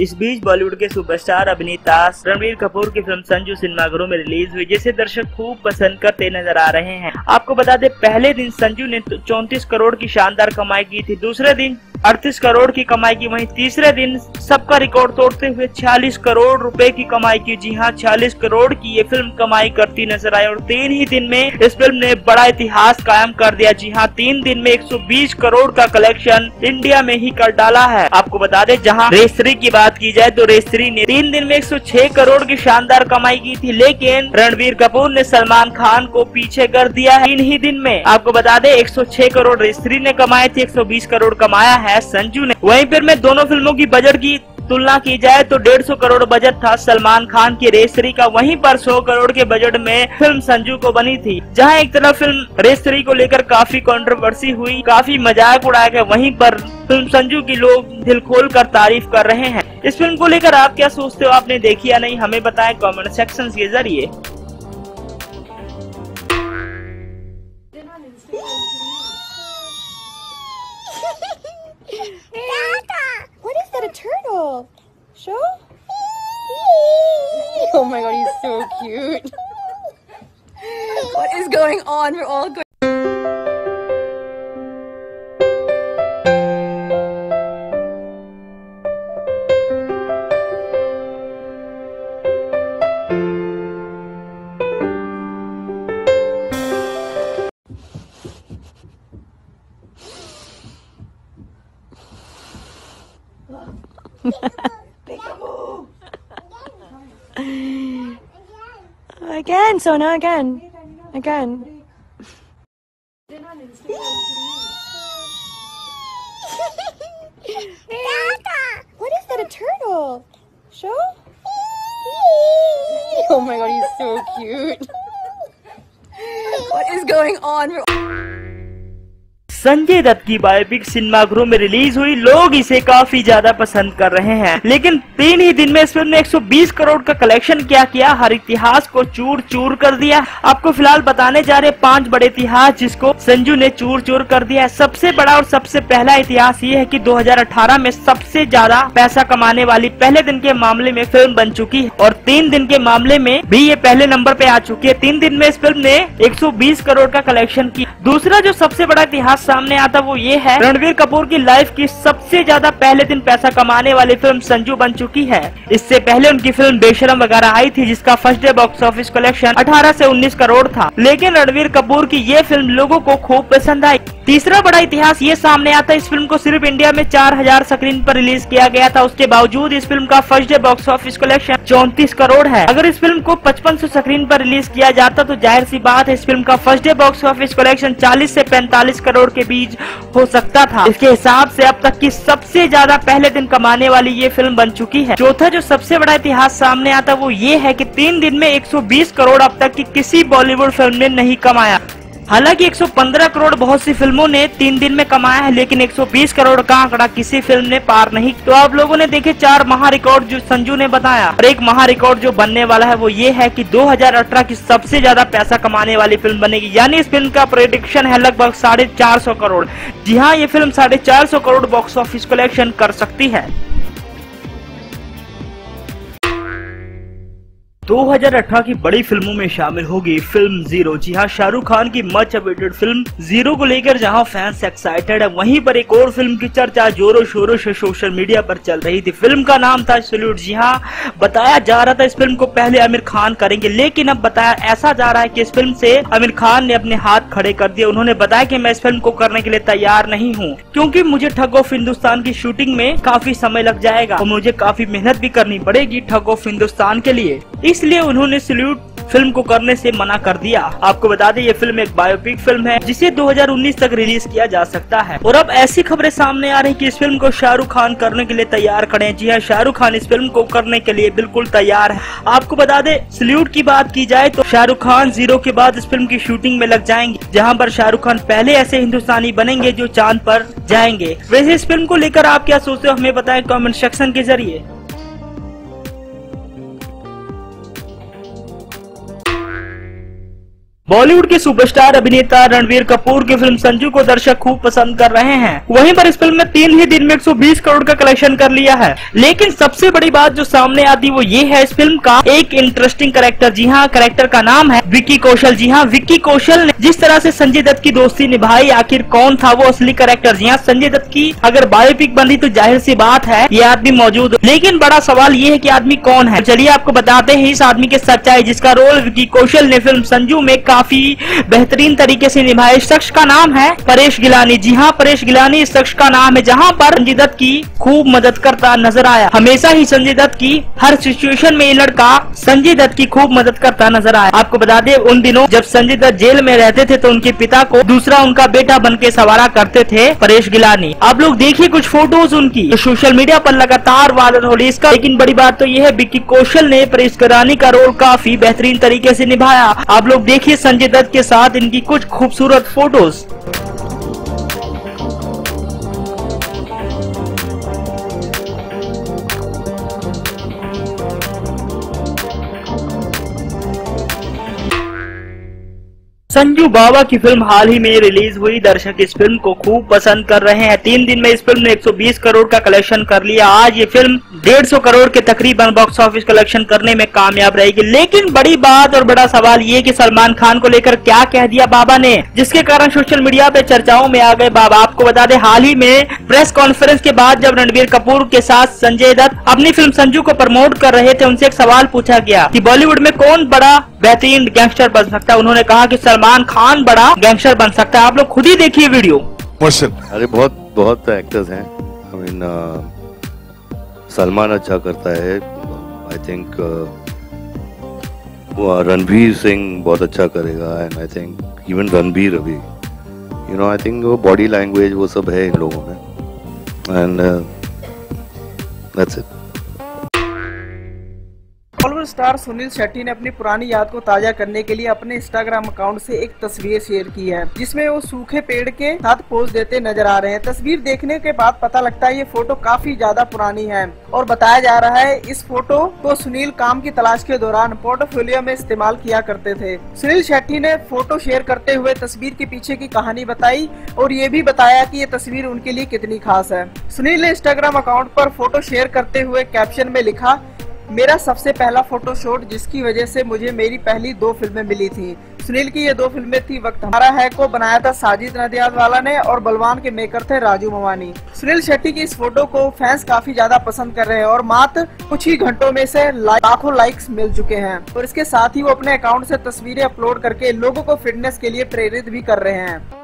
इस बीच बॉलीवुड के सुपरस्टार अभिनेता रणवीर कपूर की फ़िल्म संजू सिनेमाघरों में रिलीज़ हुई, जिसे दर्शक खूब पसंद करते नज़र आ रहे हैं। आपको बता दें, पहले दिन संजू ने चौंतीस करोड़ की शानदार कमाई की थी, दूसरे दिन अड़तीस करोड़ की कमाई की, वहीं तीसरे दिन सबका रिकॉर्ड तोड़ते हुए छियालीस करोड़ रुपए की कमाई की। जी हाँ छियालीस करोड़ की ये फ़िल्म कमाई करती नज़र आई और तीन ही दिन में इस फ़िल्म ने बड़ा इतिहास कायम कर दिया। जी हाँ तीन दिन में 120 करोड़ का कलेक्शन इंडिया में ही कर डाला है। आपको बता दें, जहाँ रेसरी की बात की जाए तो रेसरी ने तीन दिन में एक सौ छह करोड़ की शानदार कमाई की थी, लेकिन रणवीर कपूर ने सलमान खान को पीछे कर दिया तीन ही दिन में, आपको बता दें, एक करोड़ रेसरी ने कमाए थे, एक करोड़ कमाया है। है संजू ने। वहीं पर मैं दोनों फ़िल्मों की बजट की तुलना की जाए तो डेढ़ सौ करोड़ बजट था सलमान खान की रेसरी का। वहीं पर सौ करोड़ के बजट में फ़िल्म संजू को बनी थी, जहाँ एक तरफ़ फ़िल्म रेसरी को लेकर काफ़ी कंट्रोवर्सी हुई, काफ़ी मज़ाक उड़ाया गया। वहीं पर फ़िल्म संजू की लोग दिल खोल कर तारीफ़ कर रहे हैं। इस फ़िल्म को लेकर आप क्या सोचते हो? आपने देखी या नहीं? हमें बताएँ कमेंट सेक्शन के ज़रिए। So cute. what is going on? We're all going. again, Sona, again. Again. what is that, a turtle? Show? oh my god, he's so cute. what is going on? Sanjay Dutt की biopic सिनेमाघरों में release हुई। लोग इसे काफ़ी ज़्यादा पसंद कर रहे हैं। लेकिन तीन ही दिन में इस फ़िल्म ने 120 करोड़ का कलेक्शन क्या किया? हर इतिहास को चूर चूर कर दिया। आपको फ़िलहाल बताने जा रहे पाँच बड़े इतिहास जिसको संजू ने चूर चूर कर दिया है। सबसे बड़ा और सबसे पहला इतिहास ये है की दो हज़ार अठारह में सबसे ज़्यादा पैसा कमाने वाली पहले दिन के मामले में फ़िल्म बन चुकी है। और तीन दिन के मामले में भी ये पहले नंबर पे आ चुकी है। तीन दिन में इस फ़िल्म ने एक सौ बीस करोड़ का कलेक्शन किया। दूसरा जो सबसे बड़ा इतिहास सामने आता वो ये है, रणवीर कपूर की लाइफ की सबसे ज़्यादा पहले दिन पैसा कमाने वाली फ़िल्म संजू बन चुकी है। इससे पहले उनकी फ़िल्म बेशरम वगैरह आई थी, जिसका first day box office collection 18 से 19 करोड़ था। लेकिन रणवीर कपूर की ये फ़िल्म लोगों को खूब पसंद आई। तीसरा बड़ा इतिहास ये सामने आता है। इस फ़िल्म को सिर्फ़ इंडिया में चार हज़ार स्क्रीन पर रिलीज़ किया गया था। उसके बावजूद इस फ़िल्म का first day box office collection चौंतीस करोड़ है। अगर इस फ़िल्म को पचपन सौ स्क्रीन पर रिलीज़ किया जाता तो ज़ाहिर सी बात है, इस फ़िल्म का first day box office collection चालीस से पैंतालीस करोड़ के बीच हो सकता था। इसके हिसाब से अब तक की सबसे ज़्यादा पहले दिन कमाने वाली ये फ़िल्म बन चुकी है। चौथा जो सबसे बड़ा इतिहास सामने आता वो ये है की तीन दिन में 120 करोड़ अब तक की किसी बॉलीवुड फ़िल्म ने नहीं कमाया। हालाँकि 115 करोड़ बहुत सी फ़िल्मों ने तीन दिन में कमाया है, लेकिन 120 करोड़ का आंकड़ा किसी फ़िल्म ने पार नहीं तो आप लोगों ने देखे चार महा रिकॉर्ड जो संजू ने बताया। और एक महा रिकॉर्ड जो बनने वाला है, वो ये है कि 2018 की सबसे ज़्यादा पैसा कमाने वाली फ़िल्म बनेगी। यानी इस फ़िल्म का प्रोडिक्शन है लगभग साढ़े करोड़। जी हाँ ये फ़िल्म साढ़े करोड़ बॉक्स ऑफ़िस कलेक्शन कर सकती है। 2018 की बड़ी फ़िल्मों में शामिल होगी फ़िल्म ज़ीरो। जी हाँ शाहरुख खान की मच अवेटेड फ़िल्म ज़ीरो को लेकर जहाँ फैंस एक्साइटेड है, वहीं पर एक और फ़िल्म की चर्चा जोरों शोरों से सोशल मीडिया पर चल रही थी। फ़िल्म का नाम था सल्यूट जी हाँ बताया जा रहा था इस फ़िल्म को पहले आमिर खान करेंगे, लेकिन अब बताया ऐसा जा रहा है की इस फ़िल्म से आमिर खान ने अपने हाथ खड़े कर दिए। उन्होंने बताया की मैं इस फ़िल्म को करने के लिए तैयार नहीं हूँ, क्यूँकी मुझे ठग ऑफ़ हिंदुस्तान की शूटिंग में काफ़ी समय लग जाएगा और मुझे काफ़ी मेहनत भी करनी पड़ेगी ठग ऑफ़ हिंदुस्तान के लिए। इसलिए उन्होंने सल्यूट फ़िल्म को करने से मना कर दिया। आपको बता दें, ये फ़िल्म एक बायोपिक फ़िल्म है, जिसे 2019 तक रिलीज़ किया जा सकता है। और अब ऐसी खबरें सामने आ रही कि इस फ़िल्म को शाहरुख खान करने के लिए तैयार खड़े जी हाँ शाहरुख खान इस फ़िल्म को करने के लिए बिल्कुल तैयार है। आपको बता दें, सल्यूट की बात की जाए तो शाहरुख खान ज़ीरो के बाद इस फ़िल्म की शूटिंग में लग जाएँगे, जहाँ पर शाहरुख खान पहले ऐसे हिंदुस्तानी बनेंगे जो चाँद पर जाएँगे। वैसे इस फ़िल्म को लेकर आप क्या सोचते हो, हमें बताएँ कमेंट सेक्शन के ज़रिए। बॉलीवुड के सुपरस्टार अभिनेता रणवीर कपूर की फ़िल्म संजू को दर्शक खूब पसंद कर रहे हैं। वहीं पर इस फ़िल्म ने तीन ही दिन में 120 करोड़ का कलेक्शन कर लिया है। लेकिन सबसे बड़ी बात जो सामने आती वो ये है इस फ़िल्म का एक इंटरेस्टिंग करेक्टर जी हाँ करेक्टर का नाम है विक्की कौशल। जी हाँ विक्की कौशल ने जिस तरह ऐसी संजय दत्त की दोस्ती निभाई, आखिर कौन था वो असली करेक्टर जी हाँ संजय दत्त की अगर बायोपिक बनी तो ज़ाहिर सी बात है ये आदमी मौजूद लेकिन बड़ा सवाल ये है की आदमी कौन है? चलिए आपको बताते हैं इस आदमी के सच्चाई जिसका रोल विक्की कौशल ने फ़िल्म संजू में काफ़ी बेहतरीन तरीके से निभाया इस शख्स का नाम है परेश गिलानी। जी हाँ परेश गिलानी इस शख्स का नाम है, जहाँ पर संजय दत्त की खूब मदद करता नज़र आया। हमेशा ही संजय दत्त की हर सिचुएशन में ये लड़का संजय दत्त की खूब मदद करता नज़र आया। आपको बता दें, उन दिनों जब संजय दत्त जेल में रहते थे तो उनके पिता को दूसरा उनका बेटा बन के सवारा करते थे परेश गिलानी। आप लोग देखिए कुछ फ़ोटोज़ उनकी। सोशल मीडिया पर लगातार वायरल हो रही इसका लेकिन बड़ी बात तो यह है बिक्की कौशल ने परेश गिलानी का रोल काफ़ी बेहतरीन तरीके से निभाया। आप लोग देखिए संजय दत्त के साथ इनकी कुछ खूबसूरत फ़ोटोज़। संजू बाबा की फ़िल्म हाल ही में रिलीज़ हुई। दर्शक इस फ़िल्म को खूब पसंद कर रहे हैं। तीन दिन में इस फ़िल्म ने 120 करोड़ का कलेक्शन कर लिया। आज ये फ़िल्म 150 करोड़ के तकरीबन बॉक्स ऑफ़िस कलेक्शन करने में कामयाब रहेगी। लेकिन बड़ी बात और बड़ा सवाल ये कि सलमान खान को लेकर क्या कह दिया बाबा ने? जिसके कारण सोशल मीडिया पे चर्चाओं में आ गए बाबा। आपको बता दें, हाल ही में प्रेस कॉन्फ्रेंस के बाद जब रणबीर कपूर के साथ संजय दत्त अपनी फ़िल्म संजू को प्रमोट कर रहे थे उनसे एक सवाल पूछा गया कि बॉलीवुड में कौन बड़ा बेहतरीन गैंगस्टर बन सकता है? उन्होंने कहा कि सलमान खान बड़ा गैंगस्टर बन सकता है। आप लोग खुद ही देखिए वीडियो। अरे बहुत बहुत एक्टर्स हैं। आई मीन सलमान अच्छा करता है। आई थिंक वो रणबीर सिंह बहुत अच्छा करेगा and I think even Ranbir अभी। यू नो आई थिंक वो बॉडी लैंग्वेज वो सब है इन लोगों में। And that's it star Sunil Shetty ने अपनी पुरानी याद को ताज़ा करने के लिए अपने इंस्टाग्राम अकाउंट से एक तस्वीर शेयर की है, जिसमें वो सूखे पेड़ के साथ पोज देते नज़र आ रहे हैं। तस्वीर देखने के बाद पता लगता है ये फ़ोटो काफ़ी ज़्यादा पुरानी है और बताया जा रहा है इस फ़ोटो को सुनील काम की तलाश के दौरान पोर्टोफोलियो में इस्तेमाल किया करते थे। सुनील शेट्टी ने फ़ोटो शेयर करते हुए तस्वीर के पीछे की कहानी बताई और ये भी बताया की ये तस्वीर उनके लिए कितनी खास है। सुनील ने इंस्टाग्राम अकाउंट पर फ़ोटो शेयर करते हुए कैप्शन में लिखा मेरा सबसे पहला फोटोशूट जिसकी वजह से मुझे मेरी पहली दो फ़िल्में मिली थी। सुनील की ये दो फ़िल्में थी, वक्त हमारा है को बनाया था साजिद नदियाद वाला ने और बलवान के मेकर थे राजू मवानी सुनील शेट्टी की इस फ़ोटो को फैंस काफ़ी ज़्यादा पसंद कर रहे हैं और मात्र कुछ ही घंटों में से लाखों लाइक्स मिल चुके हैं। और इसके साथ ही वो अपने अकाउंट से तस्वीरें अपलोड करके लोगों को फिटनेस के लिए प्रेरित भी कर रहे हैं।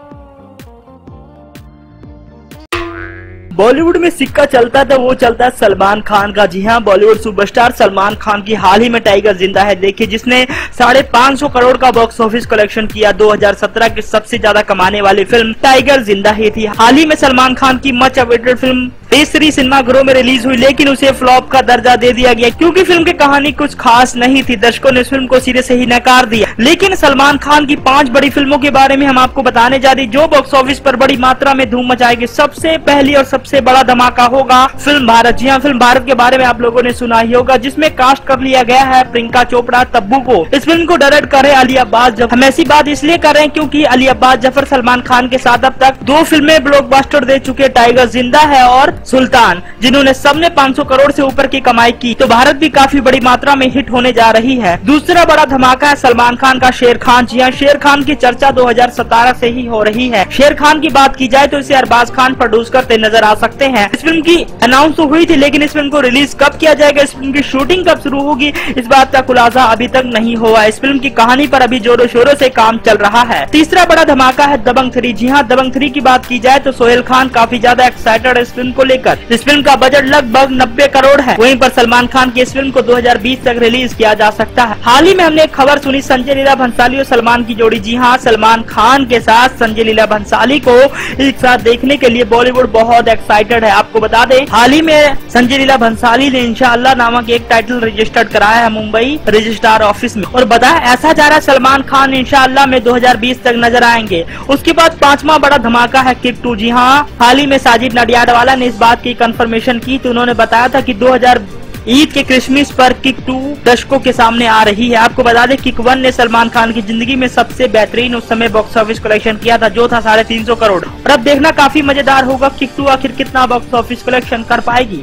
बॉलीवुड में सिक्का चलता था, वो चलता है सलमान खान का। जी हाँ बॉलीवुड सुपरस्टार सलमान खान की हाल ही में टाइगर ज़िंदा है। देखिए, जिसने साढ़े पाँच सौ करोड़ का बॉक्स ऑफ़िस कलेक्शन किया 2017 की सबसे ज़्यादा कमाने वाली फ़िल्म टाइगर ज़िंदा ही थी। हाल ही में सलमान खान की मच अवेटेड फ़िल्म तीसरी सिनेमा गृह में रिलीज़ हुई, लेकिन उसे फ्लॉप का दर्जा दे दिया गया, क्योंकि फ़िल्म की कहानी कुछ खास नहीं थी। दर्शकों ने फ़िल्म को सिरे से ही नकार दिया। लेकिन सलमान खान की पाँच बड़ी फ़िल्मों के बारे में हम आपको बताने जा रही जो बॉक्स ऑफ़िस पर बड़ी मात्रा में धूम मचाएगी। सबसे पहली और सबसे बड़ा धमाका होगा फ़िल्म भारत। जी हाँ फ़िल्म भारत के बारे में आप लोगों ने सुना ही होगा, जिसमें कास्ट कर लिया गया है प्रियंका चोपड़ा, तब्बू को। इस फ़िल्म को डायरेक्ट करे अली अब्बास ज़फ़र हम ऐसी बात इसलिए कर रहे हैं क्योंकि अली अब्बास ज़फ़र सलमान खान के साथ अब तक दो फ़िल्में ब्लॉकबस्टर दे चुके टाइगर ज़िंदा है और सुल्तान, जिन्होंने सबने 500 करोड़ से ऊपर की कमाई की तो भारत भी काफ़ी बड़ी मात्रा में हिट होने जा रही है। दूसरा बड़ा धमाका है सलमान खान का शेर खान जी। हाँ शेर खान की चर्चा 2017 से ही हो रही है। शेर खान की बात की जाए तो इसे अरबाज खान प्रोड्यूस करते नज़र आ सकते हैं। इस फ़िल्म की अनाउंस तो हुई थी, लेकिन इस फ़िल्म को रिलीज़ कब किया जाएगा, इस फ़िल्म की शूटिंग कब शुरू होगी, इस बात का खुलासा अभी तक नहीं हुआ। इस फ़िल्म की कहानी पर अभी जोरों शोरों से काम चल रहा है। तीसरा बड़ा धमाका है दबंग थ्री। जी हाँ दबंग थ्री की बात की जाए तो सोहेल खान काफ़ी ज़्यादा एक्साइटेड इस फ़िल्म को लेकर। इस फ़िल्म का बजट लगभग 90 करोड़ है। वहीं पर सलमान खान की इस फ़िल्म को 2020 तक रिलीज़ किया जा सकता है। हाल ही में हमने एक खबर सुनी, संजय लीला भंसाली और सलमान की जोड़ी। जी हाँ सलमान खान के साथ संजय लीला भंसाली को एक साथ देखने के लिए बॉलीवुड बहुत एक्साइटेड है। आपको बता दें, हाल ही में संजय लीला भंसाली ने इंशाल्लाह नामक एक टाइटल रजिस्टर्ड कराया है मुंबई रजिस्ट्रार ऑफ़िस में। और बताया ऐसा जा रहा है, सलमान खान इंशाल्लाह में 2020 तक नज़र आएँगे। उसके बाद पांचवा बड़ा धमाका है किक टू। जी हाँ हाल ही में साजिद नडियाडवाला ने इस बात की कंफर्मेशन की तो उन्होंने बताया था कि 2000 ईद के क्रिसमस पर किक टू दर्शकों के सामने आ रही है। आपको बता दें किक वन ने सलमान खान की ज़िंदगी में सबसे बेहतरीन उस समय बॉक्स ऑफ़िस कलेक्शन किया था, जो था साढ़े तीन सौ करोड़। और अब देखना काफ़ी मज़ेदार होगा किक टू आखिर कितना बॉक्स ऑफ़िस कलेक्शन कर पाएगी।